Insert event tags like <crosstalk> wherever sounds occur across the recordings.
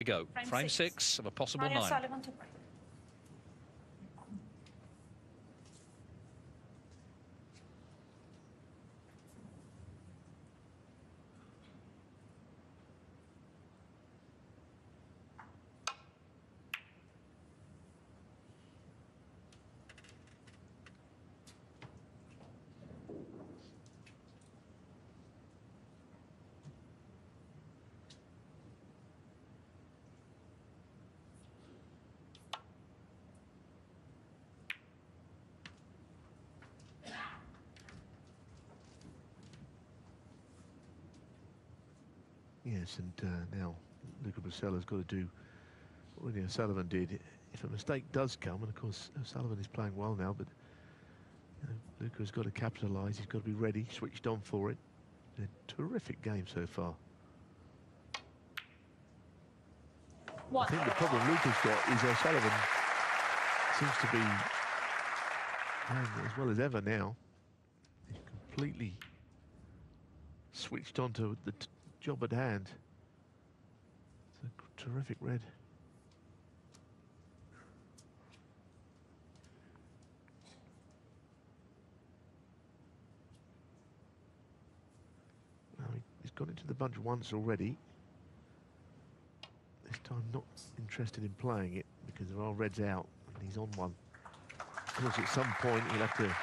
we go. Frame Frame, six. six. of a possible Mario nine. Yes, and uh, now Luca Brecel's got to do what Ronnie O'Sullivan did. If a mistake does come, and of course O'Sullivan is playing well now, but you know, Luca's got to capitalise. He's got to be ready, switched on for it. A terrific game so far. One. I think the problem Luca's got is O'Sullivan seems to be playing as well as ever now. He's completely switched on to the job at hand. It's a terrific red. Now he- he's got into the bunch once already. This time not interested in playing it because there are reds out and he's on one. Of course, at some point he'll have to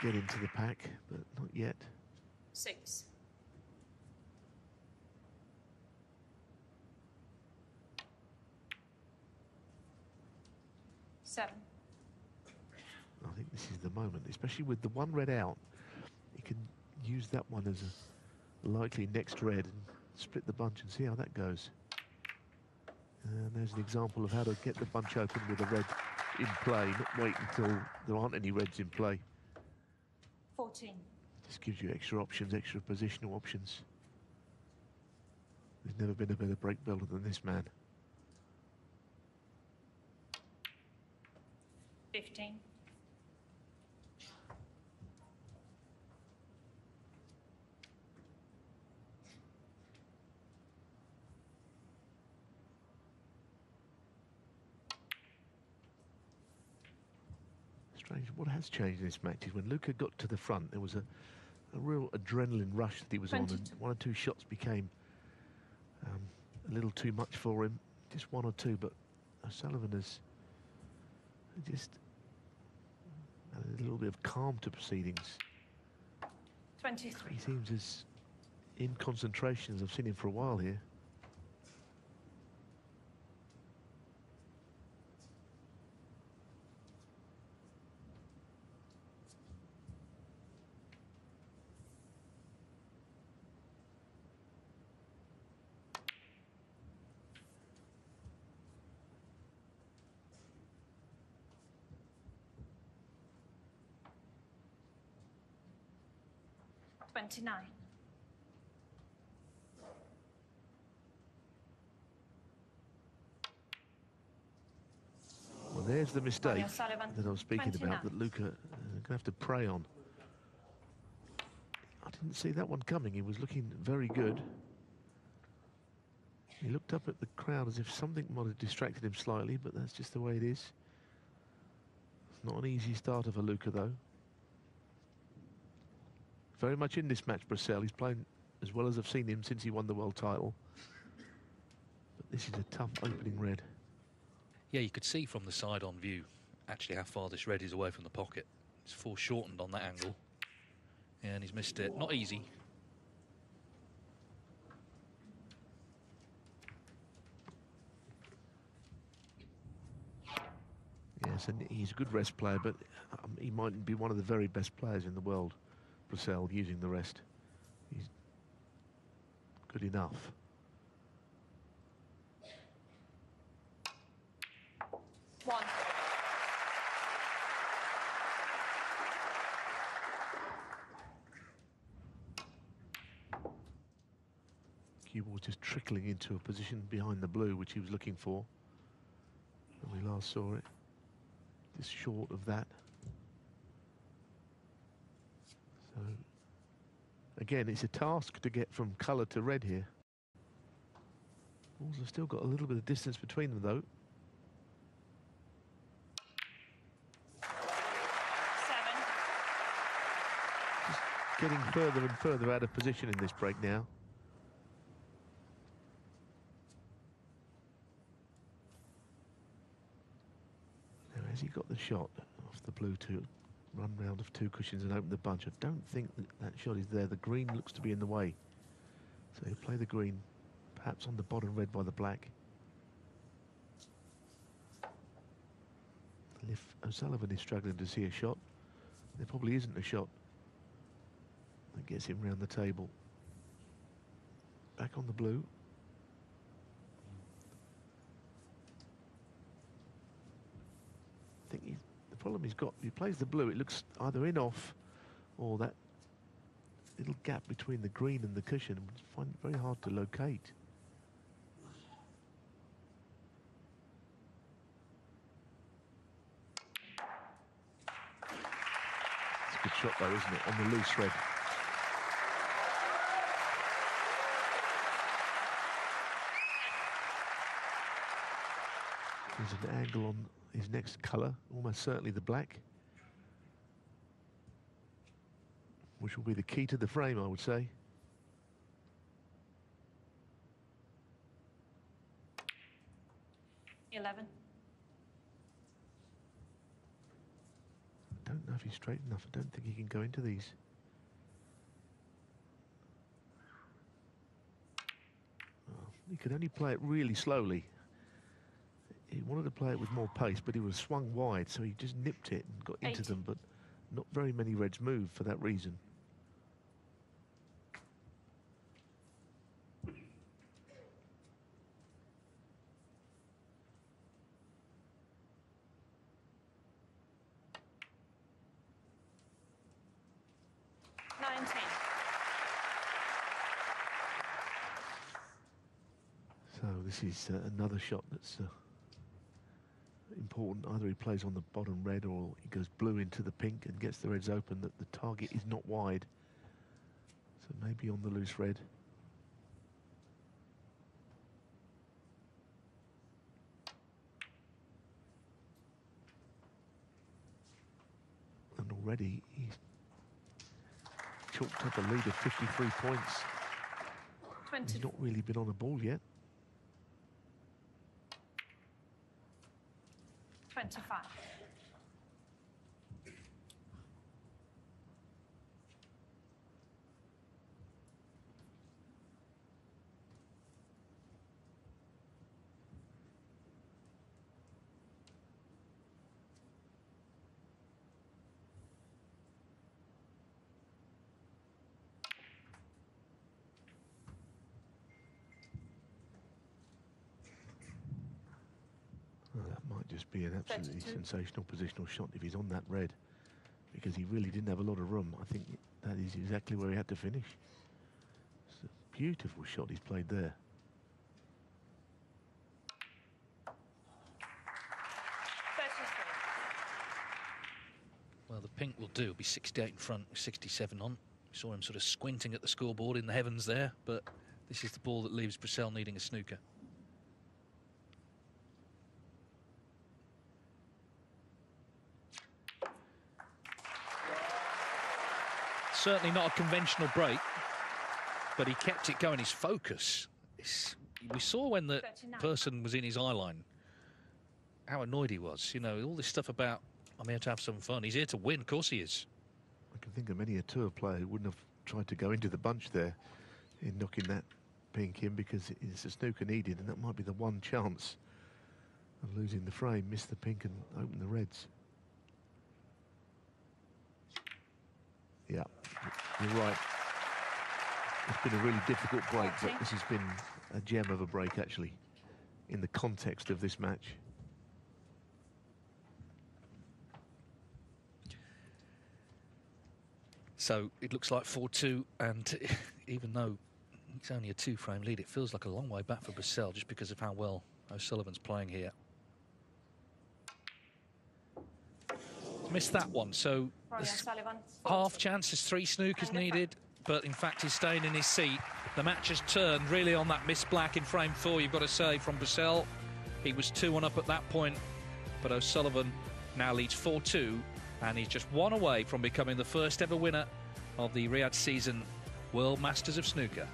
get into the pack, but not yet. Six. Seven. I think this is the moment, especially with the one red out. He can use that one as a likely next red and split the bunch and see how that goes. And there's an example of how to get the bunch open with a red in play, not wait until there aren't any reds in play. 14. This gives you extra options, extra positional options. There's never been a better break builder than this man. 15. What has changed in this match is when Luca got to the front, there was a, a real adrenaline rush that he was on, and one or two shots became um, a little too much for him. Just one or two, but O'Sullivan has just a little bit of calm to proceedings. 23. He seems as in concentration as I've seen him for a while here. Twenty-nine. Well, there's the mistake that I was speaking about that Luca uh, going to have to prey on. I didn't see that one coming. He was looking very good. He looked up at the crowd as if something might have distracted him slightly, but that's just the way it is. It's not an easy starter for Luca, though. Very much in this match, Brecel. He's playing as well as I've seen him since he won the world title. But this is a tough opening red. Yeah, you could see from the side-on view actually how far this red is away from the pocket. It's foreshortened on that angle. And he's missed it. Not easy. Yes, and he's a good rest player, but um, he might be one of the very best players in the world, Brecel, using the rest. He's good enough. One. Cue ball just trickling into a position behind the blue, which he was looking for. When we last saw it. Just short of that. So, again, it's a task to get from colour to red here. Balls have still got a little bit of distance between them, though. Seven. Getting further and further out of position in this break now. Now, has he got the shot off the blue to run round of two cushions and open the bunch? I don't think that, shot is there. The green looks to be in the way. So he'll play the green, perhaps on the bottom red by the black. And if O'Sullivan is struggling to see a shot, there probably isn't a shot that gets him round the table. Back on the blue. I think he's, the problem he's got, he plays the blue, it looks either in off or that little gap between the green and the cushion. I find it very hard to locate. It's a good shot though, isn't it, on the loose red. There's an angle on his next colour, almost certainly the black. Which will be the key to the frame, I would say. Eleven. I don't know if he's straight enough. I don't think he can go into these. Oh, he could only play it really slowly. Wanted to play it with more pace, but he was swung wide, so he just nipped it and got into Eight. them, but not very many Reds moved for that reason. So this is uh, another shot that's uh, important. Either he plays on the bottom red or he goes blue into the pink and gets the reds open. That the target is not wide. So maybe on the loose red. And already he's chalked up a lead of 53 points. Twenty. He's not really been on a ball yet. Well, that might just be an absolutely 32. sensational positional shot if he's on that red, because he really didn't have a lot of room. I think that is exactly where he had to finish. It's a beautiful shot he's played there. Well, the pink will do. It'll be 68 in front, 67 on. We saw him sort of squinting at the scoreboard in the heavens there, but this is the ball that leaves Brecel needing a snooker. Certainly not a conventional break, but he kept it going. His focus. It's, we saw when the person was in his eye line how annoyed he was. You know, all this stuff about I'm here to have some fun. He's here to win. Of course he is. I can think of many a tour player who wouldn't have tried to go into the bunch there in knocking that pink in because it's a snooker needed, and that might be the one chance of losing the frame. Miss the pink and open the reds. Yeah, you're right. It's been a really difficult break, but this has been a gem of a break, actually, in the context of this match. So it looks like 4-2, and <laughs> even though it's only a two-frame lead, it feels like a long way back for Brecel just because of how well O'Sullivan's playing here. Missed that one, so O'Sullivan. half chances, three snookers needed, but in fact he's staying in his seat. the match has turned really on that miss black in frame four, you've got to say, from Brecel. He was 2 1 up at that point, but O'Sullivan now leads 4 2, and he's just one away from becoming the first ever winner of the Riyadh season World Masters of Snooker.